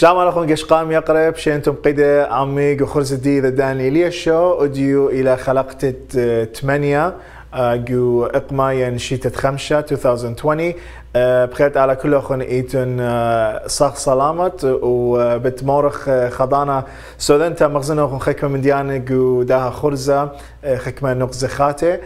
شلام عليكم قشقام يقرب شينتم قيدة عمي قخرز دي ذا داني لي الشو اوديو إلى خلقت ثمانية جو اقما شيتة خمسة 2020 بخيت على كل اخون ايتون صخ سلامت وبتمورخ خضانا سودنتا مغزنا اخون خكمة من ديانة جو داها خرزة خكمة نقزة خاتي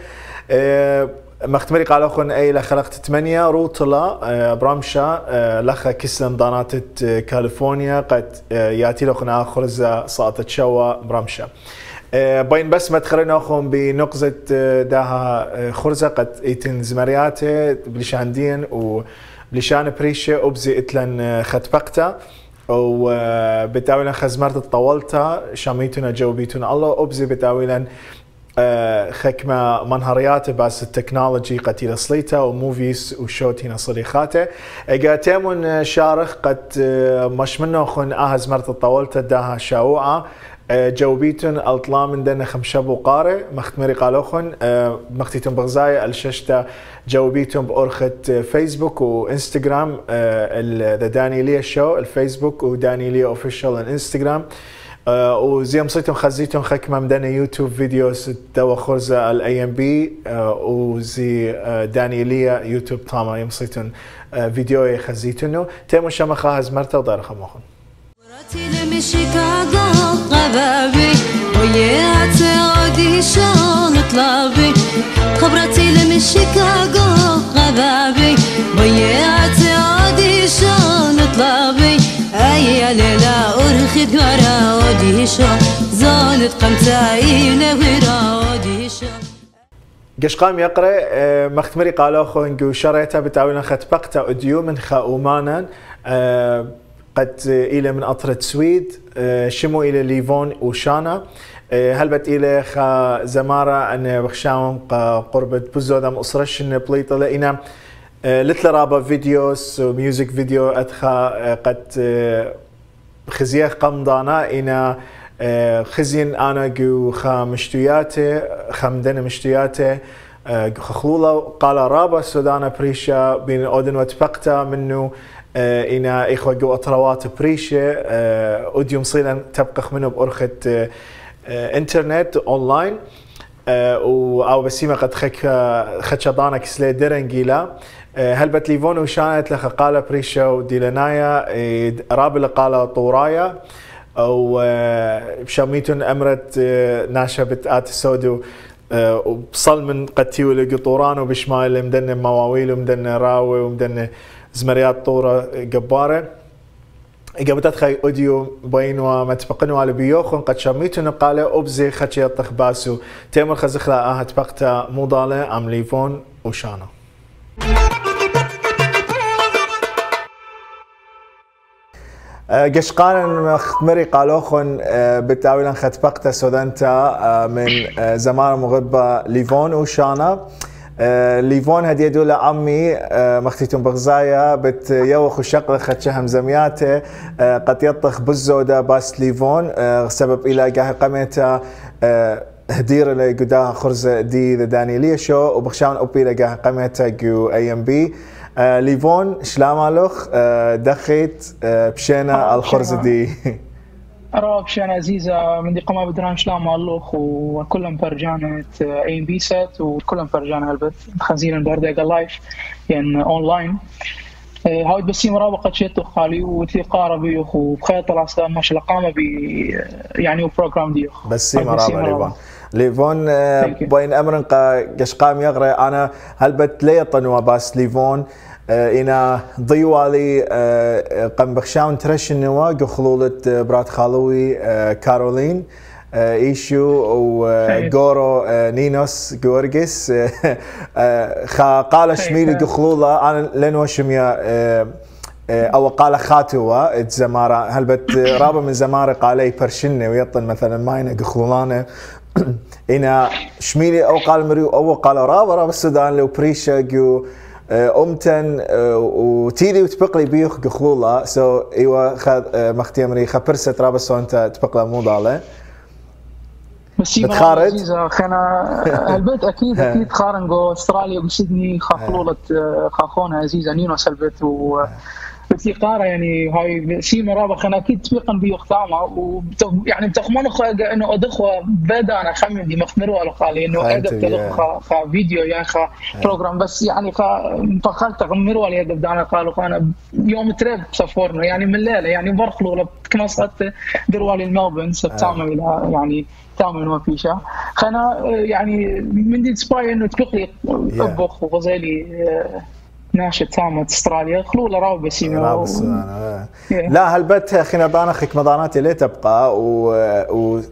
مختمري قال اخون إي لخلقت ثمانية روطلا برامشا لخا كسلم ضانات كاليفورنيا قد ياتي لخون اخر صاطت شوا برامشا بين بس ما تخرجنا اخون بنقزة داها خرزة قد إيتن زمرياتة بلشاندين وبلشان بريشة أبزي إتلن خطبقتا وبتاويلا خزمرت طولتها شاميتنا جوبيتنا الله أبزي بتاويلا خكمة منهريات بس التكنولوجي قتيل صليتا وموفيس وشوتينا صريخاته اجا تيمون شارخ قد مش منه خن آهز مرت طولت داها شاوعة جوبيتن الطلا من دنا خمشب قاري مختمري قالوخن مختيتم بغزايا الششتا جوبيتم بأرخة فيسبوك وانستغرام ذا دانيليا شو الفيسبوك ودانيليا اوفيشال الانستغرام وزي مصيتم خزيتم خكمة مدنا يوتيوب فيديوز دوا خرزة الاي ام بي وزي دانيليا يوتيوب تاما يمصيتن فيديو خزيتنو تيمو شمخا هزمرتا ودار خموخن خبرتي لم شيكاغو لغيرا اوديشن قشقام يقرا مختمري قالوا خو انجو شريتا بتاوينا خطبقتا أوديو من خاومانا قد إلى من أطرة سويد شمو إلى ليفون وشانا. هلبت إلى خا زمارة أن بخشاهم قربة بزو دم أسرشن بليطة لإنا لتل رابا فيديوز وميوزك فيديو أدخا قد خزيه قمضانا إنا. خزين أنا جو خا مشتوياتي خمدن مشتوياتي خخلولا قال رابا سودانا بريشا بين أودن وتبقتا منه إنا إخوة جو أطروات بريشة أوديوم صيلا تبقى منه بأرخة إنترنت أونلاين أو بسيمة قد خك خدش ضانا كسلي درنجيلا هل بتليفون وشانت لخ قال بريشة وديلنايا رابل قال طورايا أو بشاميتون أمرت ناشا بتآت سودو وبصل من قتيو لقطوران وبشمال مدن مواويل ومدن راوي ومدن زمريات طورة جبارة قبتت خي أوديو بين وما تبقنوا على بيوخن قد شميتو نقالة أبزي خدش يطخ باسو. تيمر خزخلا آها تبقتا مضالة أم ليفون وشانا. قشقانا مختمري قالوخن بتاويلا خطبقتا سودانتا من زمان مغبة ليفون وشانا ليفون هدي يدول عمي مختيتم بغزايا بت يوخ الشقل خدشهم زمياته قد يطخ بالزودة باس ليفون سبب إلى قاه قميتا هدير اللي قداها خرزة دي ذا دانيليا شو وبخشان أوبي لقاه قميتا جو اي ام بي ليفون شلامالوخ دخيت بشينا الخرزة دي راب شان عزيزة من دي قما بدران شلام اللوخ وكلهم فرجانة اي ام بي سات وكلهم فرجانة هلبت خنزيرا باردقة لايف يعني اونلاين هاي بس مرابقة شيتو خالي وتي قاربي وبخير طلع سلام ما شاء الله قام بي يعني بروجرام ديوخ بس مرابقة ليفون ليفون بين أمر قشقام يغري أنا هلبت ليطن وباس ليفون إنا ضيوالي قم بخشاون ترشن نوا قخلولة برات خالوي كارولين إيشو وغورو نينوس جورجيس خا قال شميلي قخلولة أنا لنو شميا أو قال خاتوا الزمارة هلبت رابا من زمارة قالي برشنة ويطن مثلا ماينا قخلولانة إنا شميلي أو قال مريو أو قال رابا رابا السودان لو بريشا جو أمتن وتيلي وتبقلي بيوخ قخلولا. سو إيوا خذ مختي امري خبرست رابا سو انت تبقلا مو ضالة. بتخارج؟ خنا البيت أكيد أكيد خارنجو أستراليا وسيدني خخلولة خاخونا عزيزة نينو سلبت و بس قارة يعني هاي سيما رابع خنا أكيد تبقى بيو ختامة يعني بتخمن خو إنه ادخوا بدا أنا خمن دي مخمر ولا قال انه فهمت، ادب تلخ خا خا فيديو يعني خا بروجرام بس يعني خا فخلت غمر ولا يدب أنا قالوا أنا يوم تريب سفورنا يعني من الليلة. يعني برخلو لو كنصت دروالي الملبن سبتامة إلى يعني تامن ما فيشا خنا يعني من دي سباي إنه تبقلي اطبخ وغزالي آه، ناشط تامة استراليا خلو له راو و-. لا هالبت خينا بانا خيك مضاناتي ليه تبقى؟ و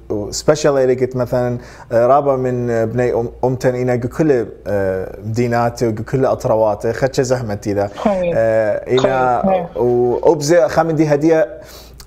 وسبيشال اللي قلت مثلا آه، رابا من بني أم- أمتن أنا كل آه، مديناتي وكل اطرواتي خدش زحمتي ذا. آه، أنا خير. وأبزي خامن دي هدية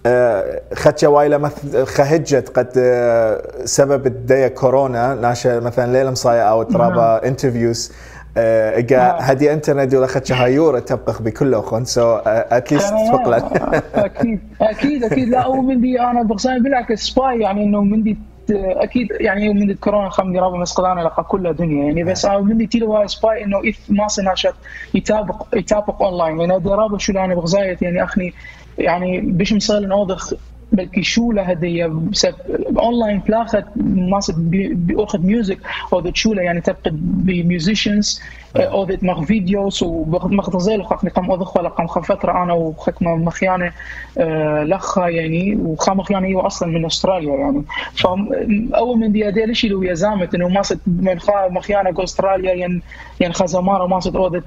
آه، خدشة وايلة مثل خهجت قد آه، سبب الدية كورونا. ناشا مثلا ليلة مصايا أو ترابا انترفيوز إجا هدي انترنت ولا خدشة هايورة تبقى بكل اخون سو اتليست تبقى. أكيد أكيد أكيد. لا ومن دي أنا بغسان بالعكس سباي يعني إنه من دي أكيد يعني من كورونا خمدي رابع مسقدانا لقى كل دنيا. يعني بس أنا من دي تيلو سباي إنه اذ ما صناشت يتابق يتابق اونلاين يعني رابع شو أنا بغزايت يعني أخني يعني بش مصير اوضخ بلكي شو له هدية بسبب اونلاين بلاخت ماسك باخذ ميوزك أو شو يعني تبقى بميوزيشنز أو ذا مخ فيديوز ومخ زي خاطني قام اضخ ولا قام خا فترة أنا وخك مخيانه آه، لخا يعني وخا مخيانه هو أصلا من أستراليا يعني. فاول من دي ادي شيء اللي زامت إنه ماسك من خا مخيانه أستراليا ين ين خزماره ماسك اوضه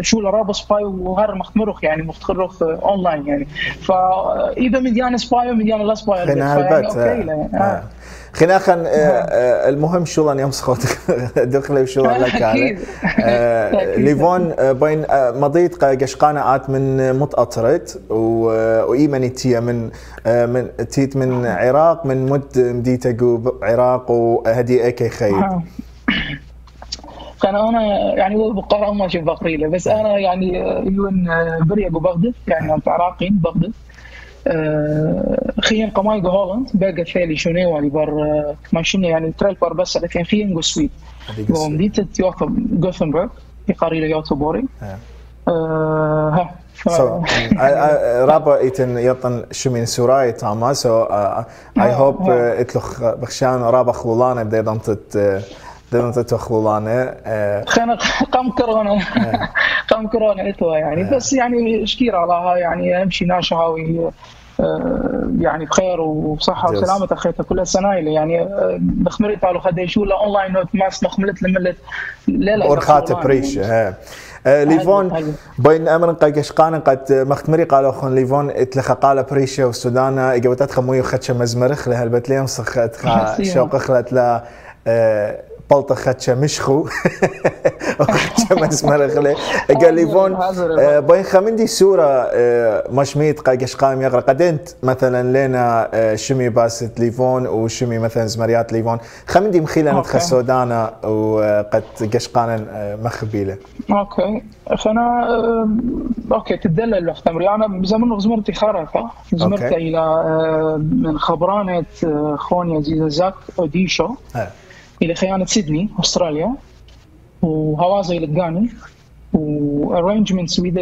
شو له رابط سباي وهر مختمرخ يعني مخترخ آه، أونلاين يعني. فاذا من ديانا سباي ومن ديانا لا سباي أوكي. خلينا خن المهم شو يوم سخوت دخلي وشو لك. على أكيد. ليفون آه، بين آه، مضيت قشقانة آت من متأطرت وإيماني تيا من آه، من تيت من عراق من مد مديتة عراق وهدي ايكي خير آه. كان أنا يعني بقرأ ما شوف بقريله بس أنا يعني يون بريا بغداد يعني عراقي بغداد خيان قماي جو هولند باقي فيلي شنو والي بر ماشين يعني تريل بر بس لكن خيان جو سويد. هذه قصة. ومديت تيوثو جوثنبرغ في قرية يوتو بوري. آه. آه، ها. So, I- I- رابا إيتن يطن شمين سوراي تاما. سو اي هوب إتلخ بخشان رابا خلولانه ضمتت خلولانه آه، خنا قام كورونا. قام كورونا إتوا يعني. بس يعني شكير علىها يعني أمشي ناشا هاوي آه، يعني بخير Yes. وسلامة اخيتها كل السنة يعني آه، بخمرت على خدي شو لا أونلاين نوت ماس مخملت لملت لا لا ورخات بريش ها آه، ليفون. بين أمر قد قشقان قد مختمري قالوا خون ليفون إتلخ قال بريشة والسودانا اجوتت خموي خدش مزمرخ لها البت ليم سخت خا نسيها. شوق خلت لا آه، بلطة خدش مشخو خدش مزمرخ له قال ليفون هذا آه، بين خمندي سورة آه، مشميت قا قشقان يقرا قد انت مثلا لنا شمي باست ليفون وشمي مثلا زمريات ليفون خمندي مخيلة ندخل أوكي. سودانا وقد قشقان آه، مخبيله أوكي فانا آه، أوكي تدلل اختمري أنا زمان زمرتي خرفه زمرت أوكي. إلى من خبرانه خوني عزيزه زاك اوديشو. إلى خيانة سيدني أستراليا. وهوازي لقاني. وارينجمنتس ويد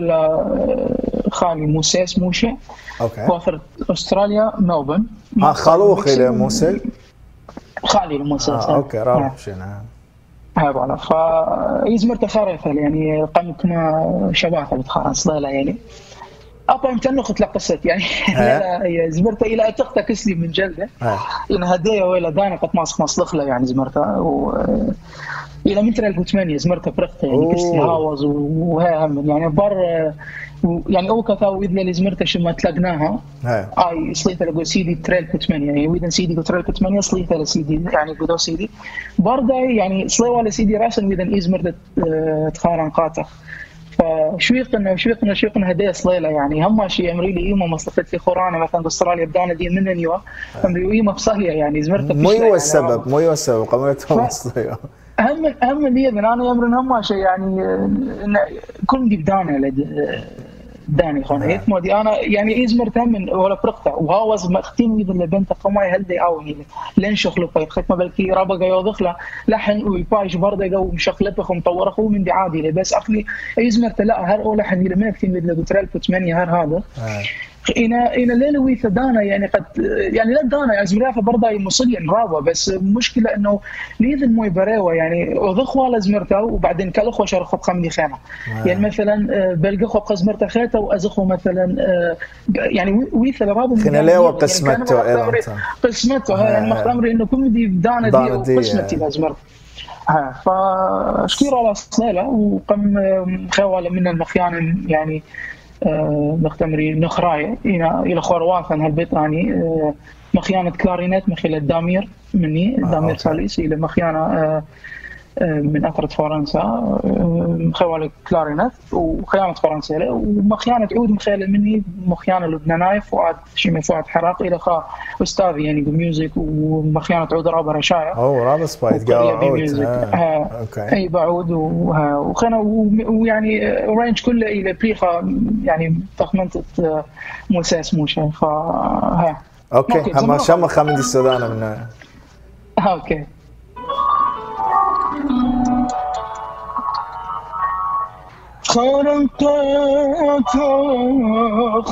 خالي موسيس موشه أوكي. واثر أستراليا ملبون آه خلوخ إلى موسل خالي الموسيس آه أوكي رابح شنو هاي فوالا فيزمرت خارثة يعني قام كما شباطة بتخارن صديلة يعني. أبا يمتن أخت قصة يعني ها. هي زمرت إلى تقطع كسلي من جلدة. ها. إن هدية ولا دانا قد ماسك مصلخ له يعني زمرتها. و إلى من 2008 زمرتها برقته يعني كسلي. هاوز وهي هم. يعني بر يعني أو كثا وإذ اللي زمرتها شما تلاقناها. ها؟ آي صليت لقو سيدي تريل كتمانية يعني ويدن سيدي تريل كتمانية صليت لسيدي يعني قدو سيدي. برضه يعني صلي ولا سيدي راسا ويدن ازمر تخارن قاطع فشويقنا شويقنا شويقنا هدايا صليلة يعني. هم شي امري لي ايما مصلحت لي خورانا مثلا أستراليا بدانا دي من نيوا امري ايما بصهية يعني زمرت مو هو السبب مو هو السبب قمرتهم هم هم دي من أنا يمرن هم شيء يعني كل دي بدانا داني خون. هيت مودي أنا يعني ازمر تمن ولا برقتا وهاوز مختين ويد اللي بنت قماي هلدي أو هيله لين شغله باي خت ما بلكي رابا يوضخ له. لحن ويبايش برضه جو مشخلبخ ومطور اخو من دي عادي بس اخلي ازمر لا هر اول لحن من كتير ويد اللي بترال ثمانية هر هذا. آه. إنا إنا ليلة ويثا دانا يعني قد يعني لا دانا يعني زمرافة برضه مصليا رابا بس مشكلة إنه ليذن موي بريوة يعني وضخوا على زمرتا وبعدين كالأخوة شرخوا بخمدي خيمة آه. يعني مثلا آه، بلقخوا بقزمرتا خيتا وأزخوا مثلا آه، يعني ويثا من خنا دانا ليوة يعني ها، يعني آه. مختمري إنه كوميدي دانا دانا دي وقسمتي آه. لازمرتا ها فشكير على صليلة وقم خوالة من المخيان يعني آه، مختمري نخراية إلى إلى خورواثن هالبيطاني آه، مخيانة كلارينات مخيلة دامير مني آه، دامير. ساليس إلى مخيانة آه، آه، من أثرة فرنسا آه، خوالة كلارينات وخيانة فرنسا له، ومخيانة عود مخيلة مني مخيانة لبناناي فؤاد شيمي فؤاد حراق إلى خا أستاذي يعني بميوزك ومخيانة عود رابر رشاية اوه رابط سبايت قال. آه. آه. أوكي أي بعود وم- ويعني رينج كله إلى بريخه يعني تخمنت موساس موشا ف ها أوكي هم زمان. شمخ من السودان من ها، أوكي خرقت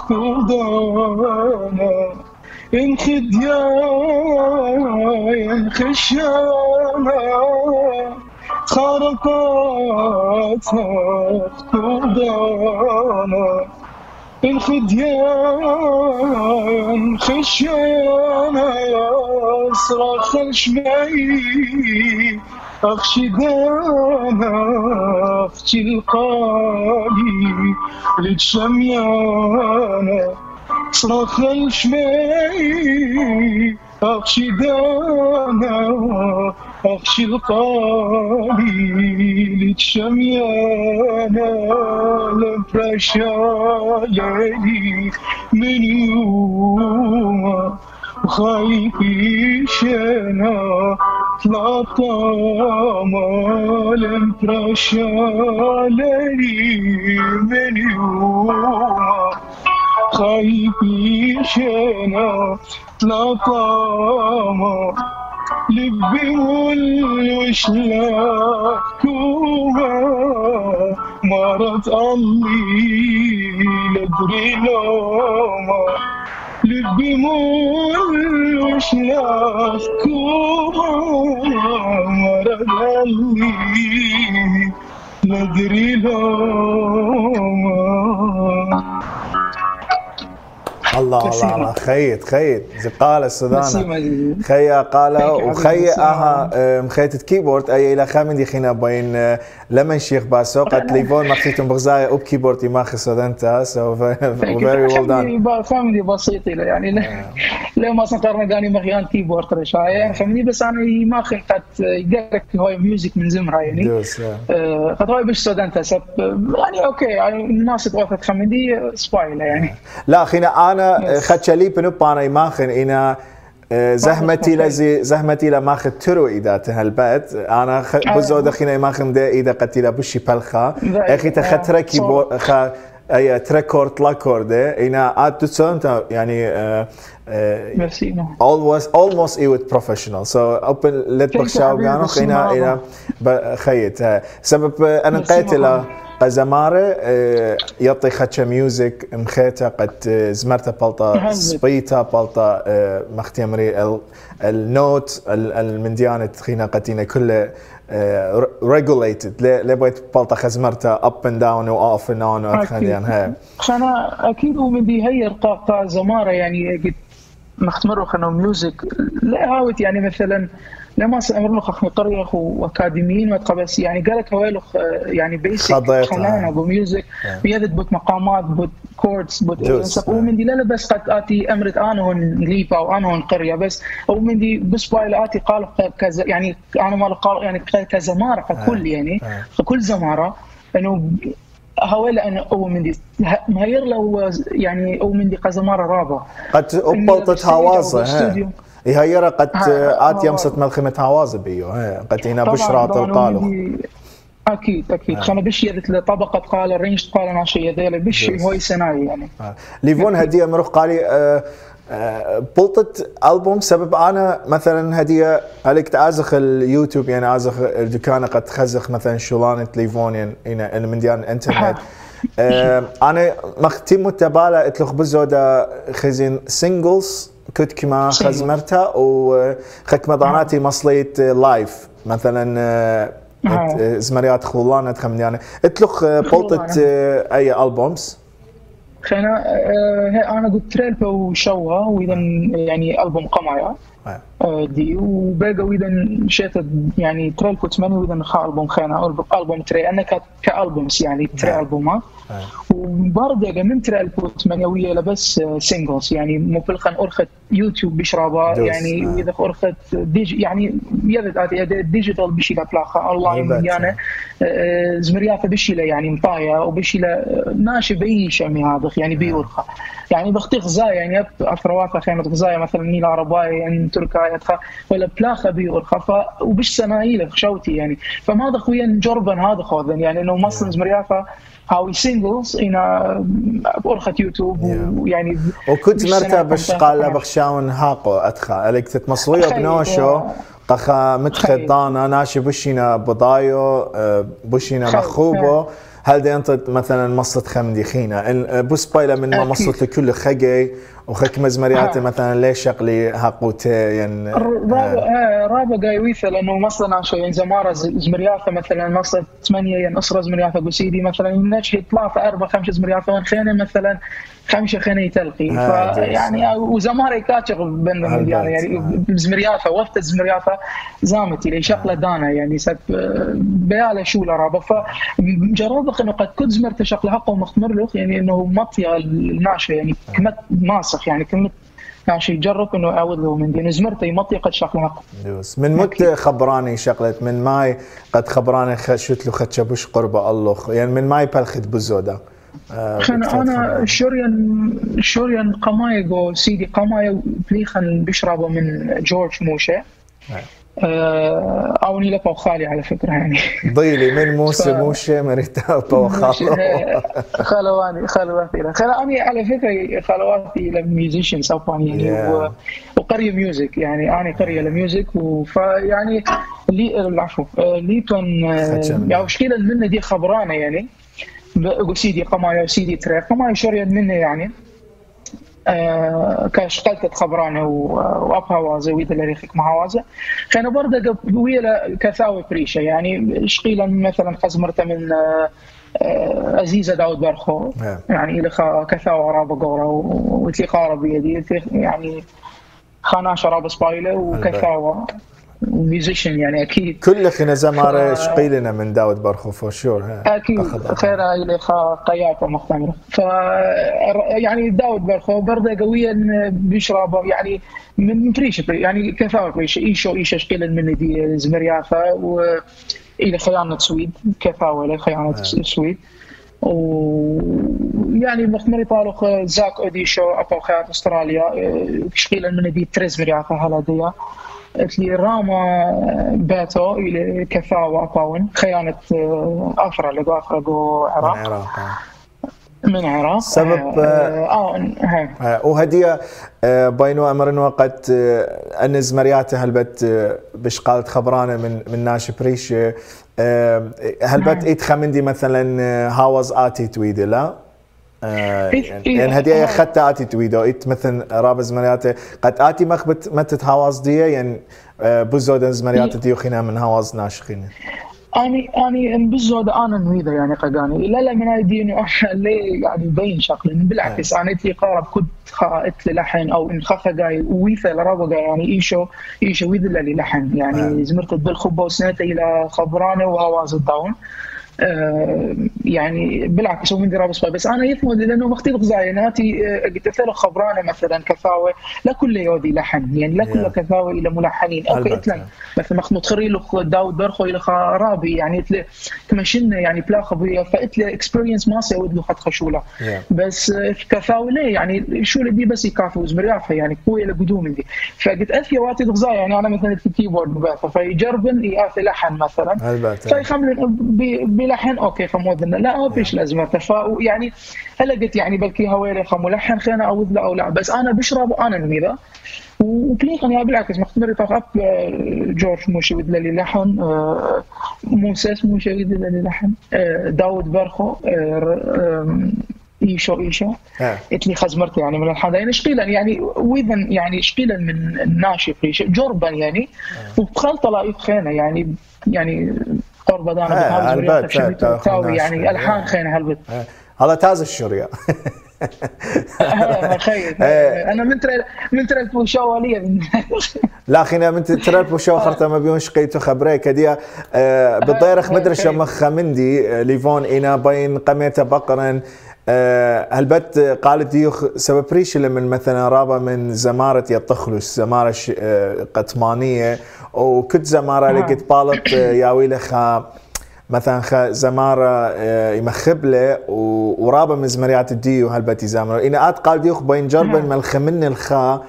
خدانا إن خديان خشانا خرقت خدانا الخديان خشانا صراخ الشمي أخشي دانا أخشي القالي للشميانا صراخ الشمي أخشي دانا أخشي القالي للشميانا لبرشالي من يوم وخايفيشنا طلعتا مالم برشالي من يوم خايفيشنا طلعتا لبي والوشلاكوها مرت الله لدري لوما لبي والوشلاكوها مرت الله لدري لوما الله الله. الله. خيط خيط. زي قال السودان خيا قال وخيا آه، مخيت كيبورد أي إلى خامن خينا بين آه، لمن شيخ باسو. قد ليفون مخيتم بغزايا أوب كيبورد يماخ سودانتا سو فيري ويل دان فاميلي بسيطة يعني لا ما سنقرنا قاني مخيان كيبورد رشاية يعني فهمني بس أنا ما قد يقرك هواي ميوزك من زمرة يعني. آه. آه، قد هواي بش سودان يعني أوكي يعني الناس تغوثت خمدي سبايلة يعني. لا خينا أنا بنوب أنا يماخن أنا آه، زحمتي لزي زحمتي لماخذ ترو اذا تهلبت أنا خ... بزود اخينا ماخذ ده اذا قتيلا بشي بلخا. أخي تخترا آه. كيبورد خ اي تريكورد لاكورد أنا ات تسونت يعني ميرسي almost almost بروفيشنال سو اوبن ليت Thank you. بخشاو بس خينا ما إلى خيت سبب أنا بس قزمارة آه، يعطي خدشة ميوزك مخيتة قد آه، زمرتها بلطة هزت. سبيتا بلطة آه، مختمري ال- النوت ال- المنديانة خينا قتينا كله ريجوليتد ليه بغيت بلطة خزمرتها اب اند داون واوف اند اون. هاي خنا أكيد ومن دي هي القاقة زمارة يعني قد نختمروا خنا ميوزك لا هاوت يعني مثلا لما سأمرنا خخني قرية وأكاديميين وتقبس يعني قالك هوالو يعني بيسك آه. بو ميوزك بيدت بوت مقامات بوت كوردز بوت آه. ومن دي لا بس قد آتي أمرت أنا هون ليبا وأنا هون قرية بس. ومن دي بس بايل آتي قال كذا يعني أنا مال قال يعني كزمارة ككل يعني. آه. ككل زمارة. إنه هولا أنا أو من دي مهير لو يعني أو من دي قزمارة رابع قد إني بلطة هي هي قد آت. يمسط ملخمة هوازة بيو هي قد هنا بشرى تلقالو ومن دي- أكيد أكيد خلينا بش يدت طبقة قال رينج قال أنا شيء ذيلا بش Yes. هوي سناي يعني آه. ليفون هدية مروح قالي آه، آه، بلطت ألبوم سبب أنا مثلا هدية عليك تعازخ اليوتيوب يعني أزخ الدكان قد تخزخ مثلا شولانه ليفون يعني من ديان الإنترنت آه، أنا مختي متبالة اتلخ بزودة خزين سينجلز كنت كما. خزمرتها وخك مضاناتي مصليت لايف. مثلا آه، آه. إت- زمريات خولان ادخل يعني إتلخ آه، آه، أي ألبومز؟ خلينا آه، هي أنا قلت تريلبا وشوا واذا يعني ألبوم قمايا دي. وباقي واذا مشيت يعني تريلبا 8 واذا خا ألبوم خينا ألبوم تري. أنا كألبومز يعني تري نعم. ألبومات. آه. وبرضه من تريلبا 8 ويا لبس سينجلز يعني مو بالخن أرخت يوتيوب بشرابا دوس، يعني آه. إذا أرخت ديج يعني يدت ديجيتال بشي لا بلاخة. اونلاين يعني آه، زمرياته بشيلة يعني مطايا وبشيلة آه، ناشي بي شمي هذا يعني بي ورخه يعني بختي غزايا يعني افرواتها خيمة غزايا مثلا نيلا عرباي ان تركايا تخا ولا بلاخة بي ورخه ف وبش سنايله خشوتي يعني. فما هذا خويا نجربن هذا خوذن يعني انه مصر زمرياته هاوي سينجلز أنا بأرخة يوتيوب Yeah. ويعني وكنت مرتا بش كنت قال. بخشاون هاقو ادخا الك تتمصوية بنوشو آه. قخا متخطانا ناشي بشينا بضايو آه، بشينا خي، مخوبو هل دي أنت مثلا مصت خمدي خينا آه، بوس بايلا من ما. مصت لكل خقي وخك مزمرياتي ها. مثلا ليش شقلي يعني رابع آه، رابع قايويثة لأنه مثلا شيء. يعني زمارة زمرياثة مثلا مثلا ثمانية يعني أسرة زمرياثة قسيدي مثلا نشهد ثلاثة أربعة خمسة زمرياثة خينة مثلا خمسة خينة يتلقي آه، فيعني وزمارة يكاتشغ هالبات، يعني يعني زمرياثة وقت زمرياثة زامتي لي شغلة دانا يعني سب بياله شو لرابا فجربت إنه قد كنت زمرت شغلة حقه ومختمر له يعني إنه مطيا الناشئة يعني كمت ناسخ يعني كمت ناشي جرب إنه اعوذ له من دين. زمرته يمطي قد شغلة حقه دوس من مت خبراني شغلت من ماي قد خبراني خشت له خدشبوش قربة الله يعني من ماي بلخت بزودا آه، أنا. شوريان شوريان قمايقو سيدي قمايا بليخن بشربه من جورج موشة نعم. آه، اوني لك خالي على فكرة يعني ضيلي من موسى ف- موشة مريتا بوخالو خلواني خلواتي له. خل اني على فكرة خلواتي لميوزيشنز أصلا يعني Yeah. و- وقرية ميوزك يعني أنا قرية لميوزك فيعني لي العفو آه، ليتون مني. يعني مشكلة منه دي خبرانة يعني سيدي قمايا وسيدي تري قمايا شريان منه يعني آه، كاشقلت خبرانه وأبها وازه ويدا لريخك مهوازه خلينا برضه ويلا كثاوي بريشه يعني شقيلا مثلا خزمرته من آه، آه، عزيزة داود برخو نعم. يعني إلى خا- كثاوي رابا قورة وتلي قارب بيدي. يعني خانا شراب سبايلة وكثاوي ميوزيشن يعني أكيد. كل خنا زمارة ف- شقيلنا من داود برخو فور شور أكيد. خير إلى قيافه مختمره ف يعني داود برخو برضه قويا بيشرب يعني من فريش يعني كثار فريش. إيشو إيش اشكال من دي زمريافة و إلى خيانة سويد كثاوه إلى خيانة سويد. ويعني مختمري طالق زاك أوديشو أبو خيات أستراليا شقيلا من دي تريز مريافه هلا ديا. راما باتو إلى كثاوة باون خيانة افرا لقو افرا قو من عراق من العراق سبب- آه آه، هاي. آه، وهدية آه، بينو أمر وقت آه، انز مرياته هلبت آه، بش قالت خبرانه من من ناش بريش آه، هلبت ايت خمندي مثلا آه، هاوز اتي تويدي لا؟ آه، إيه، يعني إيه، يعني آه. خدت اتي تويدو. ايت مثلا رابز مرياته قد اتي مخبت متت هاوز دي يعني آه، بزودنز مرياته ديو خينا من هاوز ناش خينا أني اني بزود أنا نويذا يعني قاقاني. لا لا من ايدي انه أنا ليه يعني بين شكل بالعكس أنا تي قارب كنت خائت للحن أو إن خفا جاي ويثا لرابا جاي يعني ايشو إيشو ويذا اللي لحن. يعني. زمرت بالخبه وسنتي إلى خبرانة وهواز الداون يعني بالعكس هو من رابط بس أنا يثمد لأنه مختي غزايا ناتي قلت له خبرانة مثلا كثاوه لا كل يودي لحن يعني لا كل. كثاوه إلى ملحنين. البته. اتلن مثلا مخمود خري له داود برخو إلى رابي يعني كما شلنا يعني بلاخ ابويا فاتلي اكسبيرينس ما سيود له خد خشولة. بس كثاوه ليه؟ يعني شو اللي بس يكافي وزمريافه يعني قوية لقدوم دي فقلت اثيا واتي غزايا يعني أنا مثلا في الكيبورد فيجربن ياثي لحن مثلا. البته بلحن أوكي خمود لنا لا ما فيش لازمة. تفا يعني هلا قلت يعني بلكي هويري خمو لحن خينا أو لا أو لا. بس أنا بشرب أنا نميذا وبليغ يعني بالعكس مختمر طاقة جورج موشي ودلا لي لحن آه، موسى موشي ودلا لي لحن آه، داود برخو آه، إيشو إيشو. آه. اتلي خزمرت يعني من الحدا يعني شقيلا يعني وإذا يعني شقيلا من الناشف ريش جربا يعني. وبخلطة لايف خينة يعني يعني قرب آه، دانا تاوي ناس. يعني ألحان آه. خينة هلبت آه. هذا تاز آه، خير إيه. أنا من ترى من ترى الشواليه لا أخي من ترى شو خرطة ما بيون شقيتو خبري كديا آه بالضيرخ مدري شو مخ مندي آه، ليفون أنا بين قميته بقرا آه هالبت قالت ديوخ سبب ريش من مثلا رابا من زمارة يطخلوش زمارة آه، قطمانية وكنت زمارة لقيت بالط آه، ياوي لخا مثلا خ زمارة آه، يمخبلة و- ورابا من زمريات الديو هالبتي زمارة إنا آت قال ديوخ بين جربن ملخمن الخا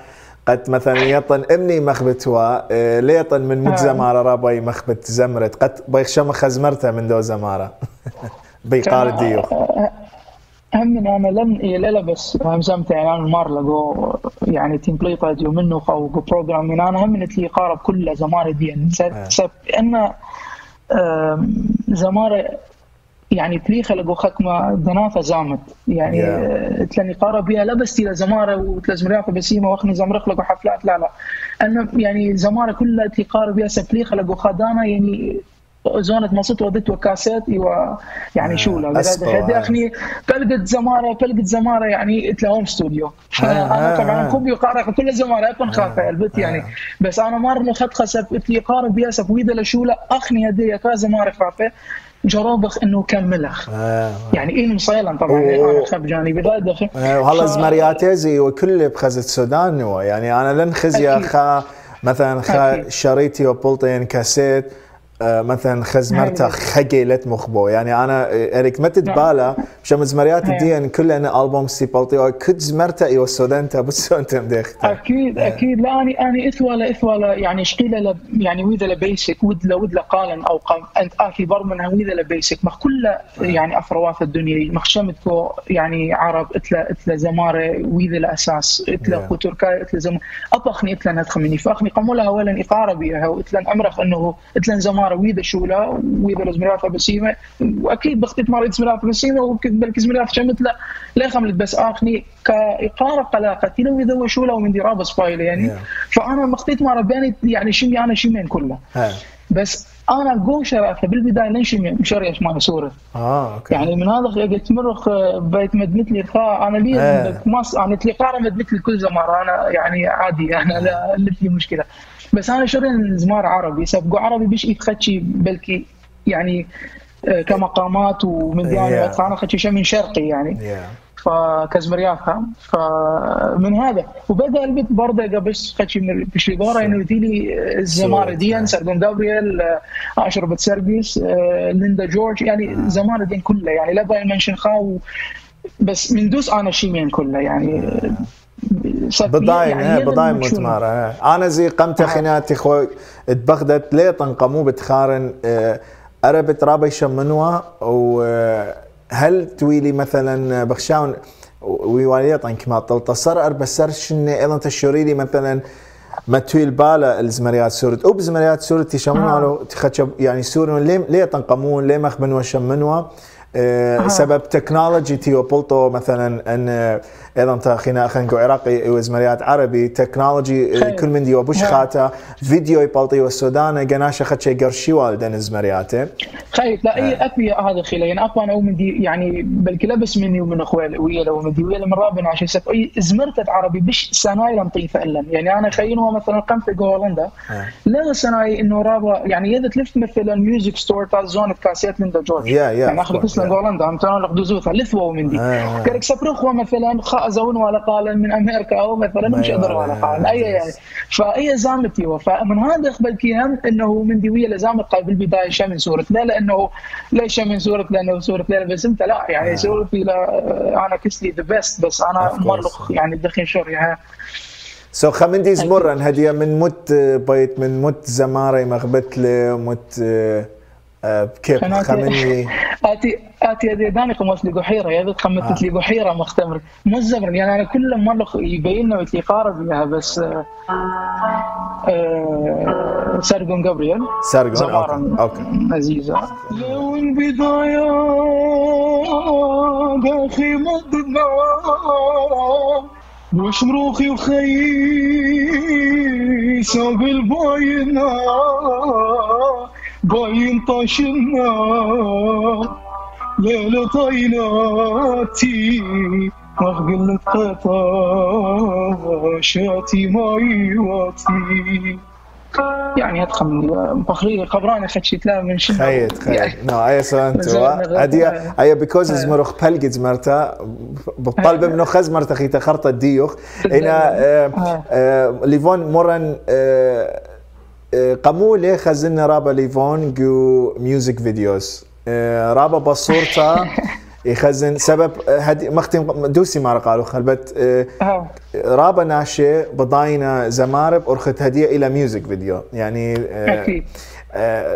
قد مثلا يطن إمني مخبتوا آه، ليطن من مد آه. زمارة رابا يمخبت زمرت قد بيخشم خزمرته من دو زمارة. بيقال ديوخ. هم من أنا لم إيه لا لا بس همزمت يعني أنا مار لقو يعني تيم بلاي طاجو منه أو بروجرام من أنا هم تلي قارب كل زمارة دي يعني آه. سب إن زمارة يعني بلي خلقوا خكمة دنافة زامت يعني Yeah. آه، تلاني قارب بيها لا بس تلا زمارة وتلازم رياضة بسيمة وأخني زمرخ لقوا حفلات لا لا أنا يعني زمارة كلها تلي قارب بيها سبلي خلقوا خدانا يعني زونة مصط ودت وكاسات إيوا يعني آه، شو لا آه. اخني بلقت زمارة بلقت زمارة يعني اتلا هوم ستوديو آه، أنا آه، طبعا آه. كوبي وقارق كل زمارة اكون خافة البت يعني بس أنا مر له خد خسب اتلي قارب بيأسف ويدا لشولا أخني هدي كا زمارة خافة جرابخ إنه كملخ آه. يعني إيه مصيلا طبعا أوه. أنا خب جانبي لا دخل آه، وهلا ف- زمرياتيزي وكل بخزة السودان يعني أنا لن أكيد. خا مثلا خا. شريتي وبلطين كاسيت آه، مثلا خزمرتا هاي. خجلت مخبو. يعني أنا آه، إريك ما تتبالا. مشان زمريات هاي. الدين كلنا ألبوم سي بلطي كنت زمرتا ايو سودانتا بسونتا مديختا أكيد أكيد. لا أني أني اثوى اثوى يعني شقيله يعني ويذا لبيسك ود لا ود قالن أو قام أنت اكي برمن ويذا لبيسك مخ كل يعني افروات الدنيا. مخ شمتكو يعني عرب اتلا اتلا زمارة ويذا الاساس اتلا Yeah. تركاي اتلا زم. ابخني اتلا ندخمني فأخني قمولا اولا اقاره بيها واتلا امرخ إنه اتلا زماره ويذا شولا ويذا زمرات بسيمة وأكيد بختت مره زمرات بسيمة وبلكي زمرات شمت لا. لا خملت بس آخني كإقارة قلاقتي لو اذا شولا ومن دي رابس فايل يعني. Yeah. فأنا مختيت مره بيني يعني شمي أنا شمين كلها ها. بس أنا جو شرافة بالبداية لين شمي؟ مشريش مال سورة؟ آه أوكي. يعني من هذا قلت مرخ بيت مدمت لي خا أنا لي إيه. ماس أنا تلقى مدمت لي كل زماره أنا يعني عادي أنا لا اللي في مشكلة. بس أنا شرين زمار عربي. سبقوا عربي بيش يتخشي بلكي يعني آه، كمقامات ومن ديانه Yeah. أنا خشي شيء من شرقي يعني. Yeah. فكزمرياتها فمن هذا. وبدأ البيت برضه قبل خشي من بشليبورا إنه يدي لي الزماره صوت، دي آه. سردون جابرييل آه، اشرف بتسرقس آه، ليندا جورج. يعني زماره دين كلها يعني. لا باين منشن خاو بس من دوس أنا شيمين كلها يعني. بضاين يعني بضاين لما تشوف- متمارة إيه. أنا زي قمت خناتي خو اتبغدت ليه طنقمو بتخارن آه، اربت رابي شمنوا وهل تويلي مثلا بخشاون ويوالي طنك ما تلتصر اربسر شن أيضا تشوري لي مثلا ما تويل بالا الزمريات سورت أو بزمريات سورت تشمنوا يعني سورون ليه ليه طنقمون ليه مخبنوا شمنوا آه، سبب تكنولوجي تيو بلطو مثلا إن أيضا تا خينا خنقو عراقي وزمريات عربي تكنولوجي خير. كل من دي وبوش نعم. خاتا فيديو يبلطي والسودان قناشة خدشي قرشي والدن زمرياته خايف لا اي اكبي هذا خيله يعني اقوى أنا ومن دي يعني بلكي لبس مني ومن أخوي ويا ومن دي ويا من رابنا عشان سف اي زمرت عربي بش سناي لم طيفه إلا. يعني أنا خينه مثلا قمت هولندا. لا سناي إنه رابا يعني يد تلفت مثلا ميوزك ستور تاع زون كاسيت ليندا جورج. يا- يا، يعني أخذ كسلن. هولندا عم تنال خدوزوثا لثوا ومن دي. آه. كرك سبرخوا مثلا خازون ولا قال من أمريكا أو مثلا مش قدر ولا قال. اي يعني فأي زامتي فمن هذا قبل كيان إنه من دي ويا لزامت قال بالبداية شا من سوره لا لأنه ليش من سوره لأنه سوره لا بس أنت لا يعني سورتي لا أنا كسلي ذا بيست بس أنا. مرلخ يعني دخين يعني سو خمندي زمرن هدية من مت بيت من مت زماري مغبتلي مت آه، كيف خناتي- خمني؟ اتي اتي ادي داني قمت لي قحيره يا خمتت لي قحيره مختمر مو الزمن يعني أنا كل مرة يبين لنا مثلي قارب بها بس آه، آه، سرقون جابرييل سرقون زمارا أوكي أوكي. عزيزة. لو البداية داخي مضنا وش مروخي وخي ساب الباينة باين طاشنا ليلة طيناتي مغقلة قطاشاتي مايواتي يعني ادخل بخري خبراني خدشي تلا من شنو خيت خيت نو اي زين، هدية هي بيكوز آه. زمرخ بلقت مرتا بطلب منه خز مرتا خي تخرط الديوخ هنا. ليفون مرن آه، قمولة خزنا رابا ليفون جو ميوزك فيديوز رابا بصورتا يخزن سبب هدي مختم دوسي ما قالوا خلبت آه. رابا ناشي بضاينا زمارب أرخت هدية إلى ميوزك فيديو يعني آه، أكيد.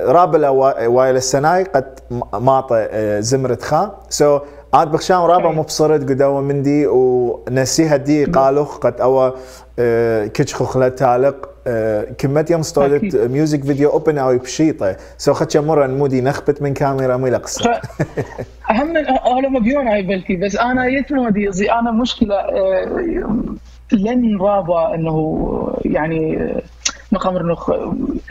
رابا وايل السناي قد ماطى زمرت خا سو عاد بخشام رابا أي. مبصرت قدوا مندي ونسيها دي قالوخ قد اوا آه، كتشخو خلا تالق آه، كمت يوم أكيد. ميوزك فيديو اوبن أو بشيطة سو خدش مرة مودي نخبت من كاميرا مي لقصه أهم أهلا مبيون هاي بلكي بس أنا يتمودي زي أنا مشكلة آه، لن رابا إنه يعني آه، نقمر نخ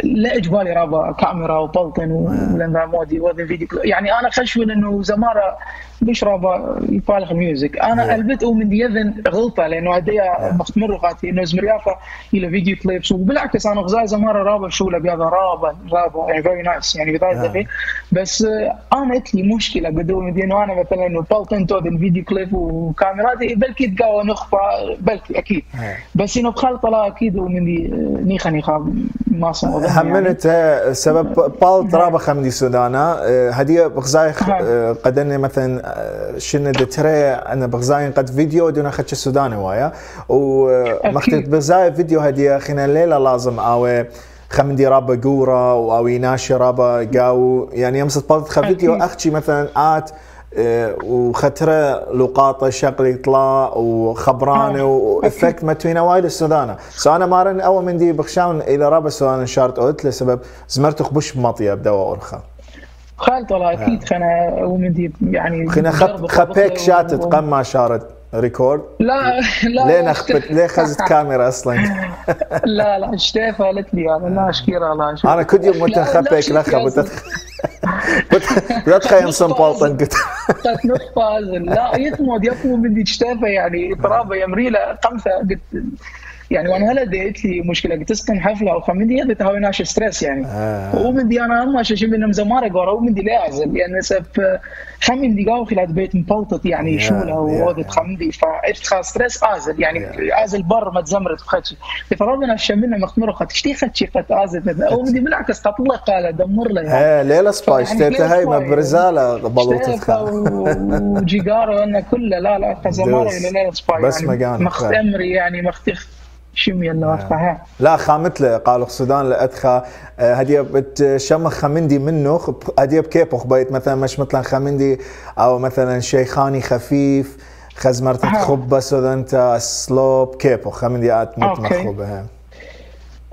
لا اجبالي رابا كاميرا وبلطن ولن را مودي وذن فيديو. يعني أنا خشون إنه زمارة مش رابا يفالغ ميوزك أنا Yeah. البت ومن دي يذن غلطة لأنه هدية مختمر غاتي إنه زمريافه إلى فيديو كليبس وبالعكس أنا غزاي زمارة رابا شو بهذا رابا رابا يعني فيري نايس يعني بهذا. بس آه، أنا قلت لي مشكلة قدوم دي انه أنا مثلا إنه بلطن تود الفيديو كليب وكاميراتي بلكي تقاوى نخفى بلكي أكيد. بس إنه بخلطة لا أكيد ومن دي آه، نيخة نيخة ما صار همنت آه، سبب بال رابا خمدي سودانا آه، هدية بغزاي نعم. آه، قدني مثلا شنو دتري أنا بغزاي قد فيديو دون خدش السوداني وايا ومختت أكيد. بغزاي فيديو هدية خينا الليلة لازم آوي خمدي رابا قورة واوي ناشي رابا قاو يعني صدت خ فيديو. أخشي مثلا آت وختره لقاطه شغل يطلع وخبرانة آه، وإفكت متوينا وايد السودانة. سو أنا مارن أول من دي بخشاون إلى رابع السودانه شارت أوت لسبب زمرت خبش بمطية بدوا اورخا خالط والله أكيد خنا ومن دي يعني خب خبيك شاتت قم ما شارت ريكورد لا لا. ليه نخبت ليه خزت كاميرا أصلا؟ لا لا شتيفة قالت لي أنا لا اشكيرها لا شكرا. أنا كل يوم مت لا، لا، خبيك شكرا لخا أصلاً. بتخيم صنبالطن قلت لا يتمود يفو من دي شتافه يعني ترابه يمريله خمسة. قلت يعني وأنا هلا قلت لي مشكلة قلت اسكن حفلة وخمن دي هذا تهاوي ناش ستريس يعني. آه. ومن دي أنا ما شو من مزماره قرا ومن دي لا أعزل. يعني سف خمن دي قاو خلال بيت مبلطت يعني يا- شوله يا- وهذا خمن دي فعرفت خلاص ستريس ازل يعني ازل بر ما تزمرت بخدشي فربنا شملنا مخمرة خد شتي خدشي قد ازل ومن دي بالعكس تطلق قال دمر له يعني إيه ليلة سباي يعني شتيتها هاي ما ليلة برزالة بلوطت وجيجارو أنا كله لا لا كزمارة دوس. إلى ليلة سباي بس يعني مقانع مخت. أمري يعني مختخ شمي اللي ها لا خامت له قالوا السودان لأدخى آه، هدية بتشمخ خمندي منه خب- هدية بكيبوخ بيت مثلا مش مثلا خمندي أو مثلا شيخاني خفيف خزمرت أها. خبة سودانتا سلوب كيبوخ خمندي آت مت أوكي. مخوبة ها.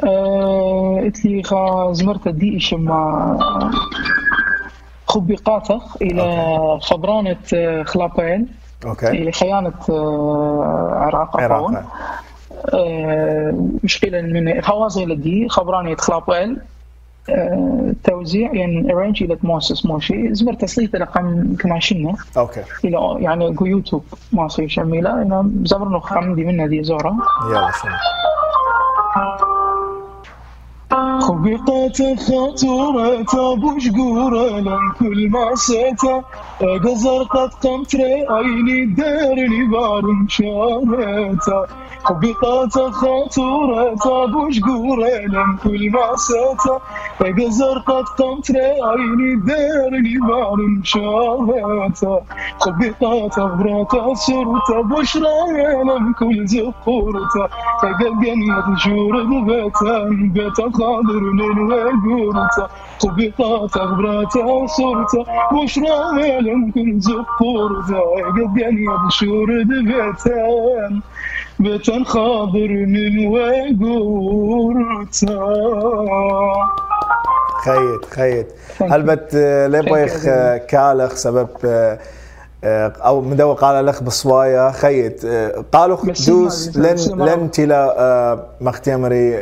آه، قلت لي خا زمرت دي إيش ما خبي قاتخ إلى خبرانة آه، خلابين أوكي. اللي خيانة آه، عراق عراق. آه، مشكلة من خوازي لدي خبراني تخلاف ال آه، توزيع يعني ارينج إلى موسس موشي. زمر تسليط رقم كماشينة أوكي. إلى يعني جو يوتيوب ماسي شميلة أنا زمر نو خمدي منها دي زورا يلا سلام. خبقت خاطرة بوش قورة كل ما سيتا. قزر قد قمتري عيني دارني بارم شارتا خبقت خاطرة بوش قورة كل ما سيتا قزر قد قمتري عيني دارني بارم شارتا خبقت أغراتا سرتا بشرى لم كل زقورتا تقلقني تشور بيتان بيت خاضر من وقورتا خبقات أغراتا صورتا بشرى لم كل زقورتا تقلقني تشور بيتان بيتان خاضر من وقورتا خيط خيط Thank هلبت لبيخ Thank you. كالخ سبب آه، أو مدو قال لك بصوايا خيط. آه، قالوا دوس لن لن تلا آه، مختمري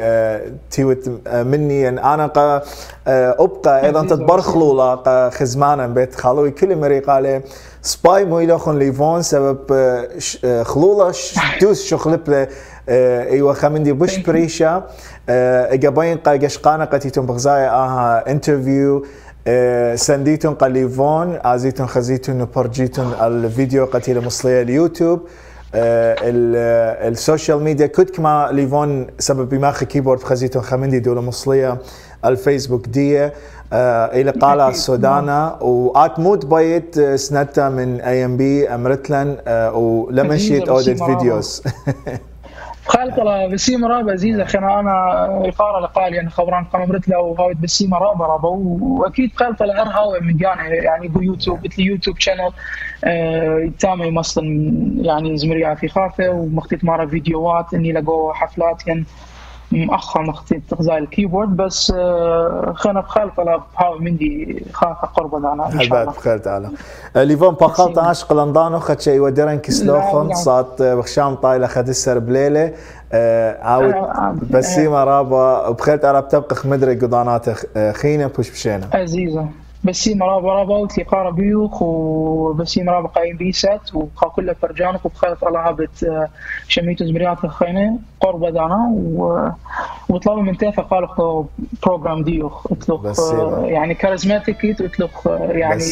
تيوت مني. ان أنا قا أبقى أيضا عزيزة تتبرخلو لا خزمانا بيت خالوي كل مري قال سباي مو يلخون ليفون سبب خلولا دوس آه، إيوه خمندي you. بريشا. إجابين قا قشقانا قتيتم بغزايا آها انترفيو سنديتون قليفون ازيتون خزيتون برجيتون الفيديو قتيل مصلية اليوتيوب ال- السوشيال ميديا كنت كما ليفون سبب بماخي كيبورد خزيتون خمندي دولة مصلية الفيسبوك دي آه، إلى أكيد. سودانا وات موت بايت سنتا من اي ام بي امرتلن آه، ولمشيت عزيزة اوديت فيديوز خالق الله بسيمة رابا عزيزة خنا أنا إقارة لقال يعني خبران قام مرتلا وهاوي بسيمة رابا رابا وأكيد خالق الله هاوي من جانا يعني يقول يوتيوب مثل يوتيوب شانل تامي مثلا يعني زمريا في خافة ومختيت مرة فيديوهات إني لقوا حفلات يعني مؤخر مختيت غزال الكيبورد بس آه، خنا بخالق الله هاوي مندي خاخة قربة أنا إن شاء الله. بخير تعالى. ليفون باقلت بسيمة. عاشق لندانو خد شيء ودرن كسلوخن لا. صات بخشام طايلة خد السر بليلة. آه، عاود آه، بسيمة رابا. بخير تعالى بتبقى خمدري قضانات خينة بوش بشينا عزيزة. بسيمة رابا رابا وتلقى بيوخ وبسيمة رابا قايم بيسات وخا كله فرجانك وبخيرت الله هابت آه، شميتو زمريات الخينة قربة دانا و- وطلبوا من تافه قالوا بروجرام ديوخ. اطلق. آه، يعني كاريزماتيك اطلق آه، يعني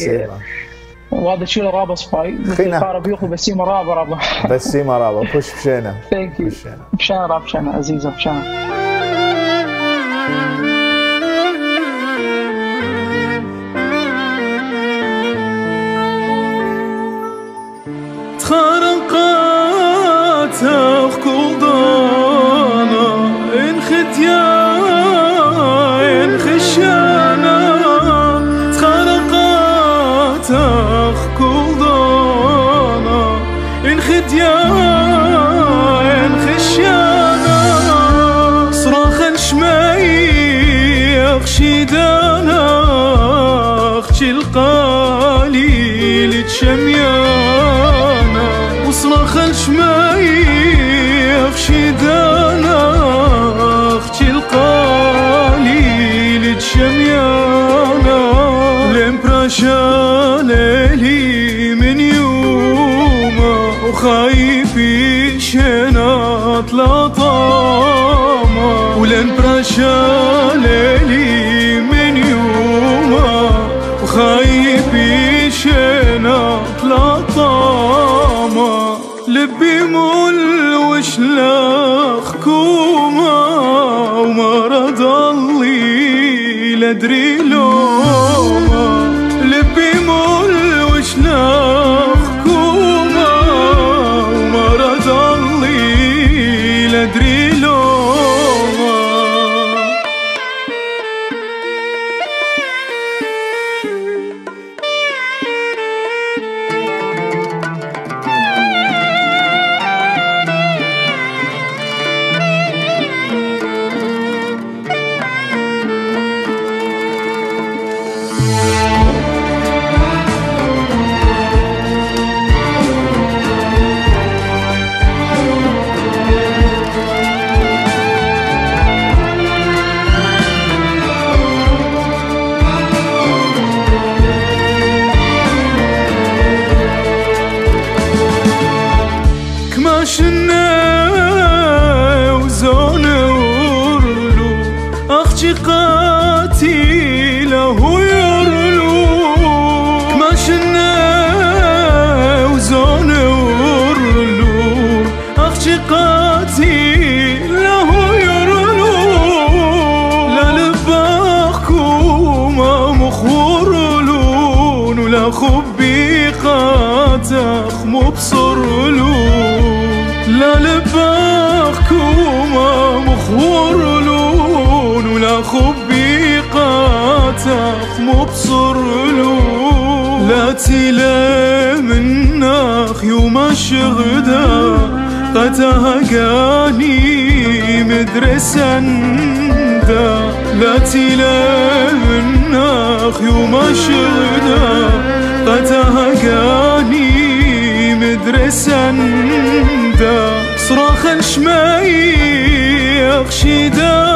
وهذا الشيء رابا سباي. خينا. تلقى بيوخ وبسيمة رابا رابا. بسيمة رابا. بوش بشينا. ثانك يو بشينا. راب بشان عزيزة بشان تخرقات لون لا لباخكم مخور لون ولا خبي قاتخ مبصر لون. لا تلا من ناخ يوم الشغدا قتها قاني مدرسا دا لا تلا من ناخ يوم الشغدا قتها قاني مدرسا دا صراخ الشمايخ شيدانا اخشي